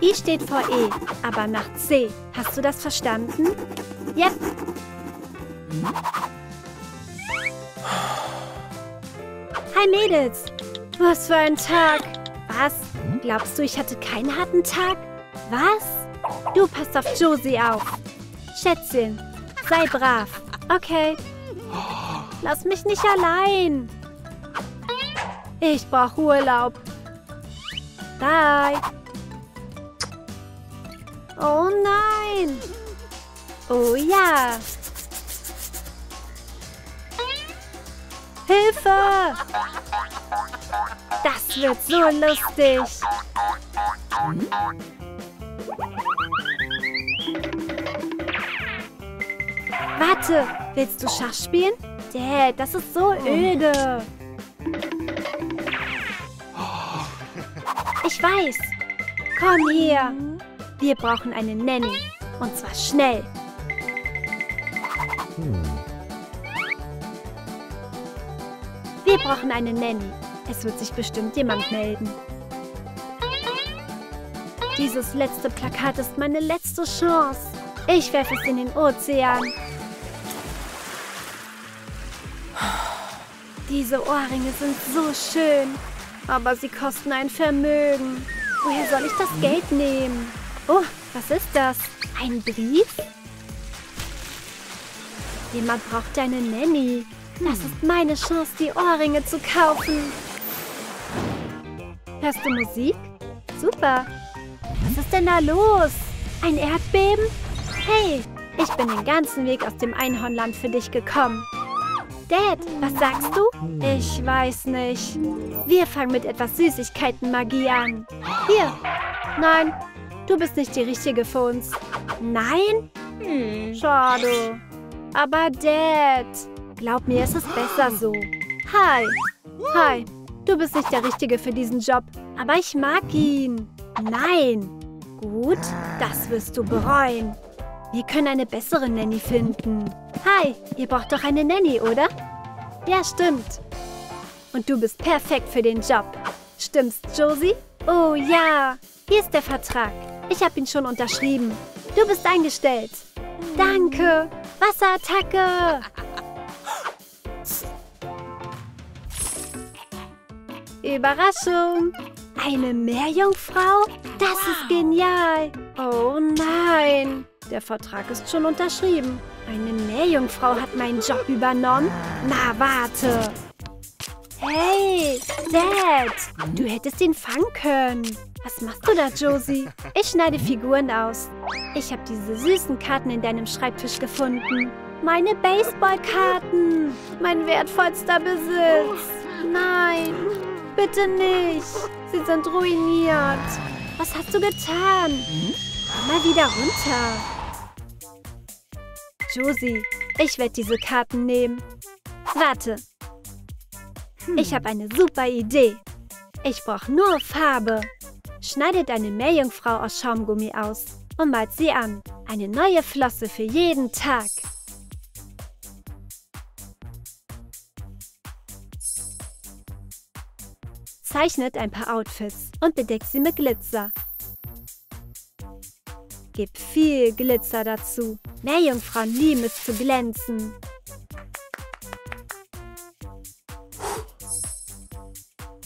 I steht vor E, aber nach C. Hast du das verstanden? Yep. Hi Mädels. Was für ein Tag. Was? Glaubst du, ich hatte keinen harten Tag? Was? Du passt auf Josie auf. Schätzchen, sei brav. Okay. Lass mich nicht allein. Ich brauche Urlaub. Bye. Oh nein. Oh ja. Hilfe! Das wird so lustig. Warte, willst du Schach spielen? Dad, das ist so öde. Ich weiß. Komm her. Wir brauchen eine Nanny. Und zwar schnell. Wir brauchen eine Nanny. Es wird sich bestimmt jemand melden. Dieses letzte Plakat ist meine letzte Chance. Ich werfe es in den Ozean. Diese Ohrringe sind so schön, aber sie kosten ein Vermögen. Woher soll ich das Geld nehmen? Oh, was ist das? Ein Brief? Jemand braucht eine Nanny. Das ist meine Chance, die Ohrringe zu kaufen. Hörst du Musik? Super. Was ist denn da los? Ein Erdbeben? Hey, ich bin den ganzen Weg aus dem Einhornland für dich gekommen. Dad, was sagst du? Ich weiß nicht. Wir fangen mit etwas Süßigkeiten-Magie an. Hier. Nein, du bist nicht die Richtige für uns. Nein? Hm, schade. Aber Dad, glaub mir, es ist besser so. Hi. Hi. Du bist nicht der Richtige für diesen Job, aber ich mag ihn. Nein. Gut, das wirst du bereuen. Wir können eine bessere Nanny finden. Hi, ihr braucht doch eine Nanny, oder? Ja, stimmt. Und du bist perfekt für den Job. Stimmt's, Josie? Oh ja, hier ist der Vertrag. Ich habe ihn schon unterschrieben. Du bist eingestellt. Danke. Wasserattacke. Überraschung. Eine Meerjungfrau? Das ist genial. Oh nein. Der Vertrag ist schon unterschrieben. Eine Meerjungfrau hat meinen Job übernommen? Na, warte. Hey, Dad, du hättest ihn fangen können. Was machst du da, Josie? Ich schneide Figuren aus. Ich habe diese süßen Karten in deinem Schreibtisch gefunden. Meine Baseballkarten. Mein wertvollster Besitz. Nein, bitte nicht. Sie sind ruiniert. Was hast du getan? Komm mal wieder runter. Josie, ich werde diese Karten nehmen. Warte. Ich habe eine super Idee. Ich brauche nur Farbe. Schneide deine Meerjungfrau aus Schaumgummi aus und malt sie an. Eine neue Flosse für jeden Tag. Zeichnet ein paar Outfits und bedeckt sie mit Glitzer. Gib viel Glitzer dazu. Meerjungfrauen lieben es zu glänzen.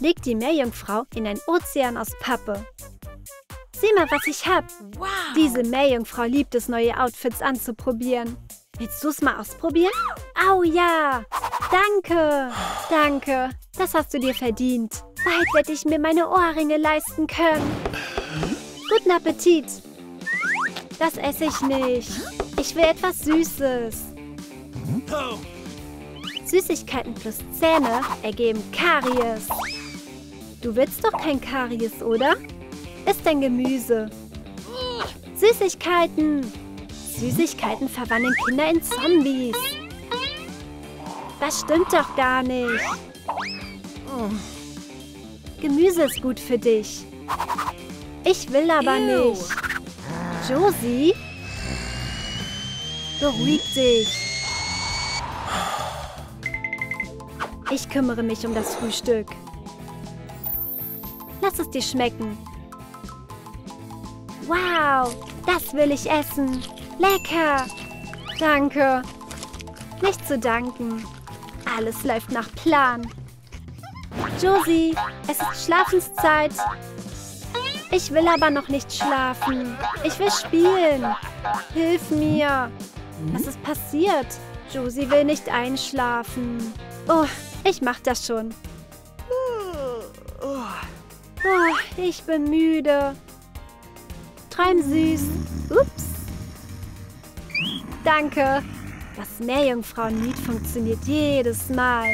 Leg die Meerjungfrau in ein Ozean aus Pappe. Sieh mal, was ich hab. Wow. Diese Meerjungfrau liebt es, neue Outfits anzuprobieren. Willst du es mal ausprobieren? Au ja! Danke! Danke! Das hast du dir verdient. Bald werde ich mir meine Ohrringe leisten können. Guten Appetit! Das esse ich nicht. Ich will etwas Süßes. Süßigkeiten plus Zähne ergeben Karies. Du willst doch kein Karies, oder? Ist dein Gemüse. Süßigkeiten. Süßigkeiten verwandeln Kinder in Zombies. Das stimmt doch gar nicht. Gemüse ist gut für dich. Ich will aber nicht. Josie? Beruhig dich. Ich kümmere mich um das Frühstück. Lass es dir schmecken. Wow, das will ich essen. Lecker. Danke. Nicht zu danken. Alles läuft nach Plan. Josie, es ist Schlafenszeit. Ich will aber noch nicht schlafen. Ich will spielen. Hilf mir. Was ist passiert? Josie will nicht einschlafen. Oh, ich mach das schon. Oh, ich bin müde. Träum süß. Ups. Danke. Das Meerjungfrauenlied funktioniert jedes Mal.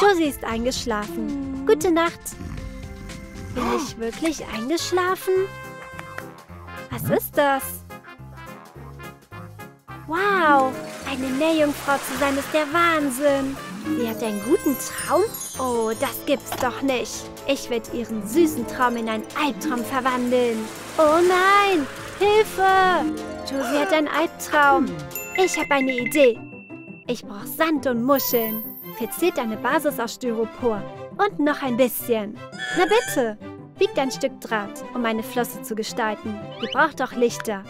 Josie ist eingeschlafen. Gute Nacht. Bin ich wirklich eingeschlafen? Was ist das? Wow, eine Meerjungfrau zu sein ist der Wahnsinn. Sie hat einen guten Traum? Oh, das gibt's doch nicht. Ich werde ihren süßen Traum in einen Albtraum verwandeln. Oh nein, Hilfe! Josie hat einen Albtraum. Ich habe eine Idee. Ich brauche Sand und Muscheln. Verzieht eine Basis aus Styropor. Und noch ein bisschen. Na bitte. Biegt ein Stück Draht, um eine Flosse zu gestalten. Ihr braucht auch Lichter.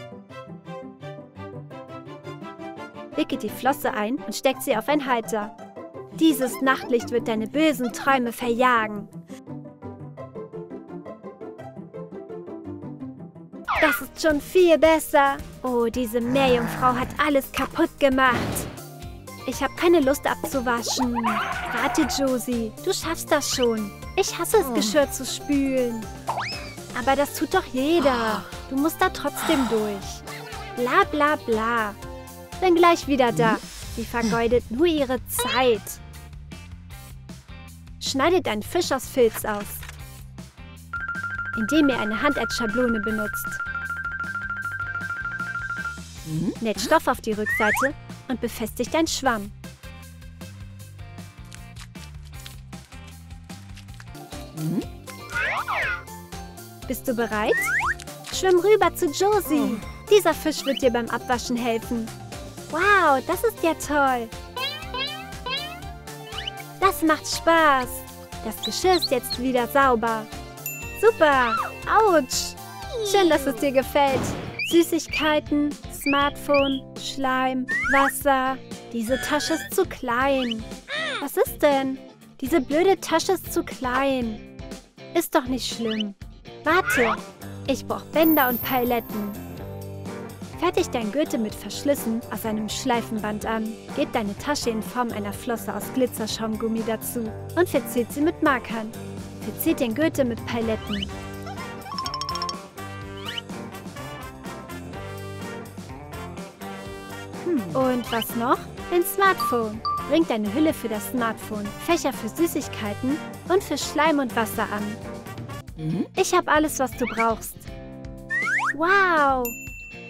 Wicke die Flosse ein und steckt sie auf ein Halter. Dieses Nachtlicht wird deine bösen Träume verjagen. Das ist schon viel besser. Oh, diese Meerjungfrau hat alles kaputt gemacht. Ich habe keine Lust abzuwaschen. Warte, Josie. Du schaffst das schon. Ich hasse es, Geschirr zu spülen. Aber das tut doch jeder. Du musst da trotzdem durch. Bla bla bla. Bin gleich wieder da. Sie vergeudet nur ihre Zeit. Schneidet einen Fisch aus Filz aus, indem ihr eine Hand als Schablone benutzt. Näht Stoff auf die Rückseite und befestigt ein Schwamm. Bist du bereit? Schwimm rüber zu Josie. Dieser Fisch wird dir beim Abwaschen helfen. Wow, das ist ja toll. Das macht Spaß. Das Geschirr ist jetzt wieder sauber. Super. Autsch. Schön, dass es dir gefällt. Süßigkeiten, Smartphone, Schleim, Wasser. Diese Tasche ist zu klein. Was ist denn? Diese blöde Tasche ist zu klein. Ist doch nicht schlimm. Warte. Ich brauche Bänder und Paletten. Fertig dein Gürtel mit Verschlüssen aus einem Schleifenband an. Gib deine Tasche in Form einer Flosse aus Glitzerschaumgummi dazu und verziert sie mit Markern. Verziert den Gürtel mit Paletten. Und was noch? Ein Smartphone. Bring deine Hülle für das Smartphone, Fächer für Süßigkeiten und für Schleim und Wasser an. Ich habe alles, was du brauchst. Wow!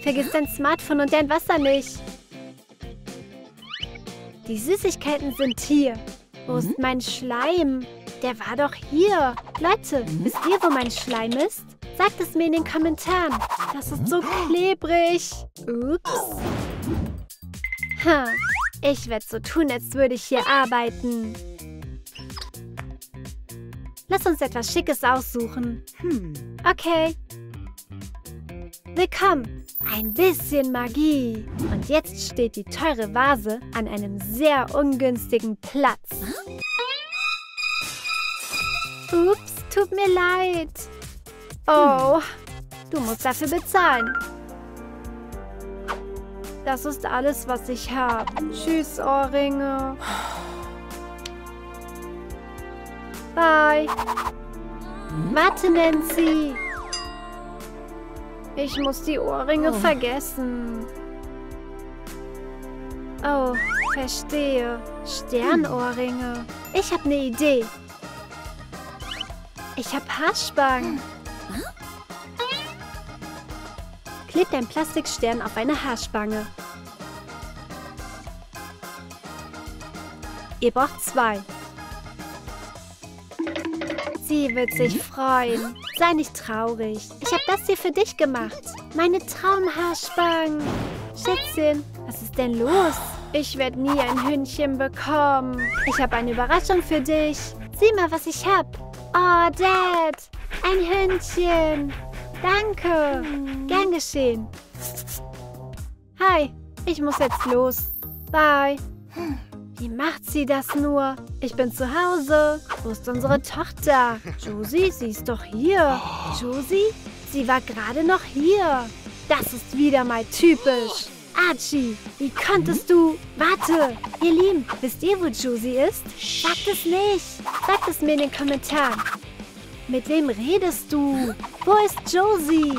Vergiss dein Smartphone und dein Wasser nicht. Die Süßigkeiten sind hier. Wo ist mein Schleim? Der war doch hier. Leute, wisst ihr, wo mein Schleim ist? Sagt es mir in den Kommentaren. Das ist so klebrig. Ups. Ha, ich werde so tun, als würde ich hier arbeiten. Lass uns etwas Schickes aussuchen. Okay. Willkommen. Ein bisschen Magie. Und jetzt steht die teure Vase an einem sehr ungünstigen Platz. Ups, tut mir leid. Oh, du musst dafür bezahlen. Das ist alles, was ich habe. Tschüss, Ohrringe. Bye. Warte, Nancy. Ich muss die Ohrringe vergessen. Oh, verstehe. Sternohrringe. Ich habe eine Idee. Ich habe Haarspangen. Klebt ein Plastikstern auf eine Haarspange. Ihr braucht zwei. Sie wird sich freuen. Sei nicht traurig. Ich habe das hier für dich gemacht. Meine Traumhaarspangen. Schätzchen, was ist denn los? Ich werde nie ein Hündchen bekommen. Ich habe eine Überraschung für dich. Sieh mal, was ich habe. Oh, Dad. Ein Hündchen. Danke. Gern geschehen. Hi, ich muss jetzt los. Bye. Wie macht sie das nur? Ich bin zu Hause. Wo ist unsere Tochter? Josie, sie ist doch hier. Josie? Sie war gerade noch hier. Das ist wieder mal typisch. Archie, wie konntest du... Warte, ihr Lieben, wisst ihr, wo Josie ist? Sagt es nicht. Sagt es mir in den Kommentaren. Mit wem redest du? Wo ist Josie?